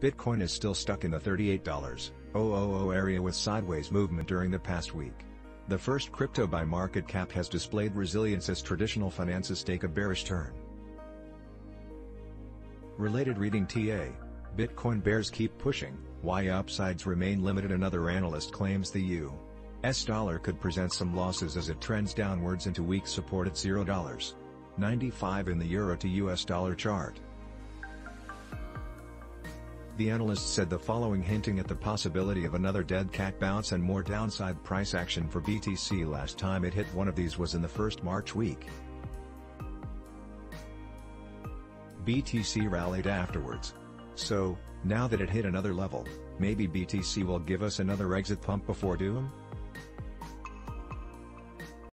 Bitcoin is still stuck in the $38,000 area with sideways movement during the past week. The first crypto by market cap has displayed resilience as traditional finances take a bearish turn. Related reading TA Bitcoin bears keep pushing, why upsides remain limited Another analyst claims the U.S. dollar could present some losses as it trends downwards into weak support at $0.95 in the euro to US dollar chart. The analyst said the following hinting at the possibility of another dead cat bounce and more downside price action for BTC last time it hit one of these was in the first March week. BTC rallied afterwards. So, now that it hit another level, maybe BTC will give us another exit pump before doom?